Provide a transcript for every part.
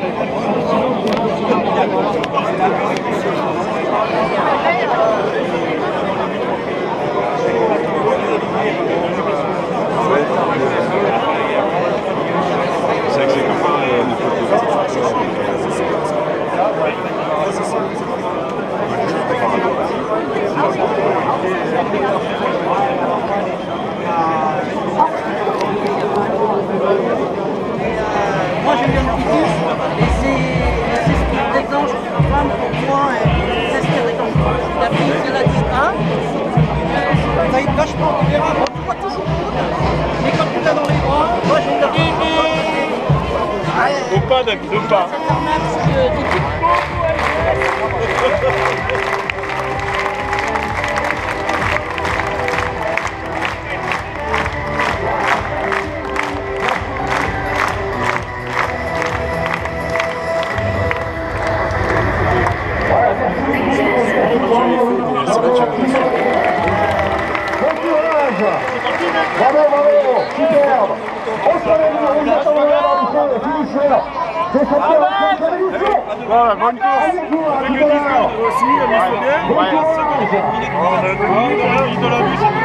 Thank you. Pas, Bravo, bravo Superbe. On se on attend Voilà, bonne course. Aussi, bien. De la musique.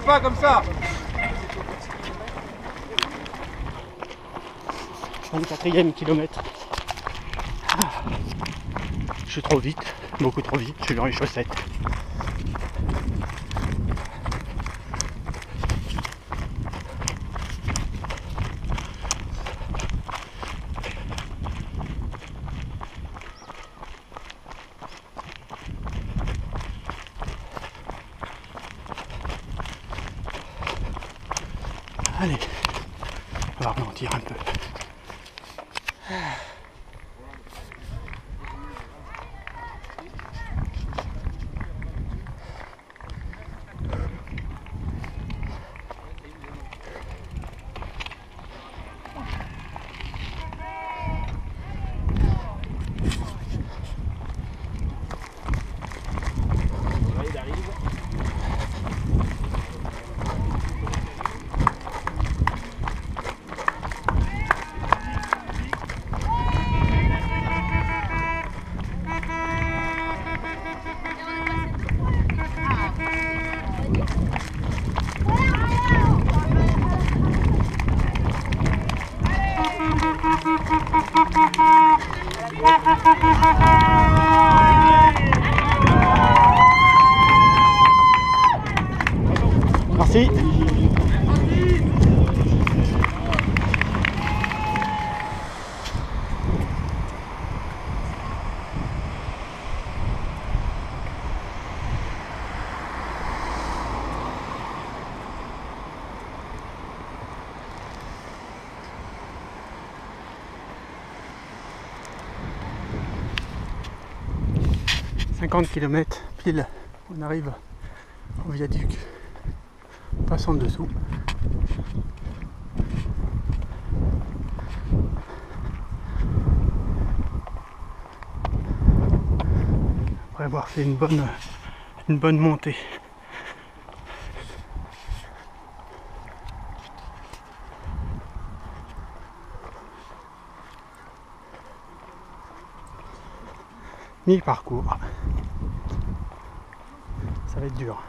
Compte pas comme ça 24e kilomètre. Ah. Je suis trop vite, beaucoup trop vite, je suis dans les chaussettes. Allez, on va ralentir un peu. Merci. « 50 km pile, on arrive au viaduc. passe en dessous. Après avoir fait une bonne, une bonne montée. Mi-parcours. Ça va être dur.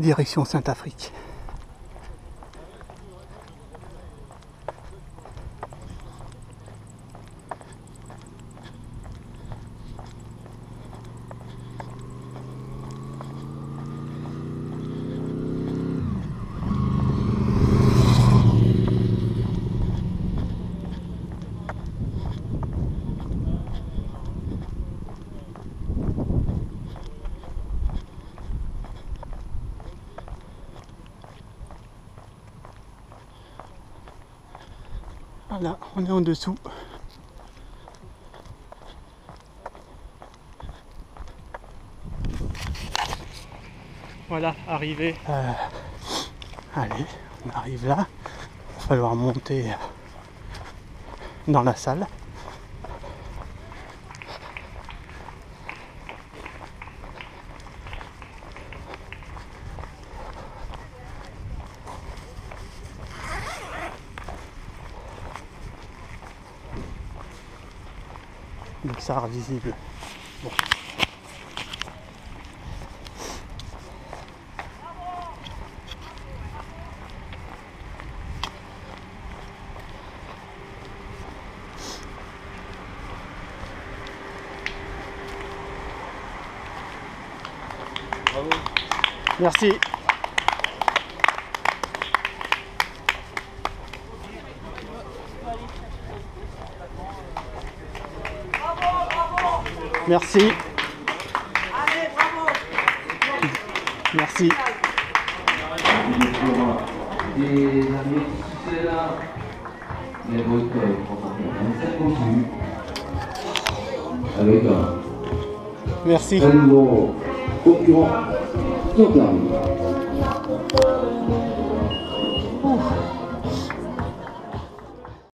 Direction Saint-Afrique. Voilà, on est en dessous. Voilà, arrivé. Euh, allez, on arrive là. Il va falloir monter dans la salle. Le SAR visible. Bon. Merci. Merci. amis qui là, les s'est continue avec un, Merci. un nouveau concurrent total.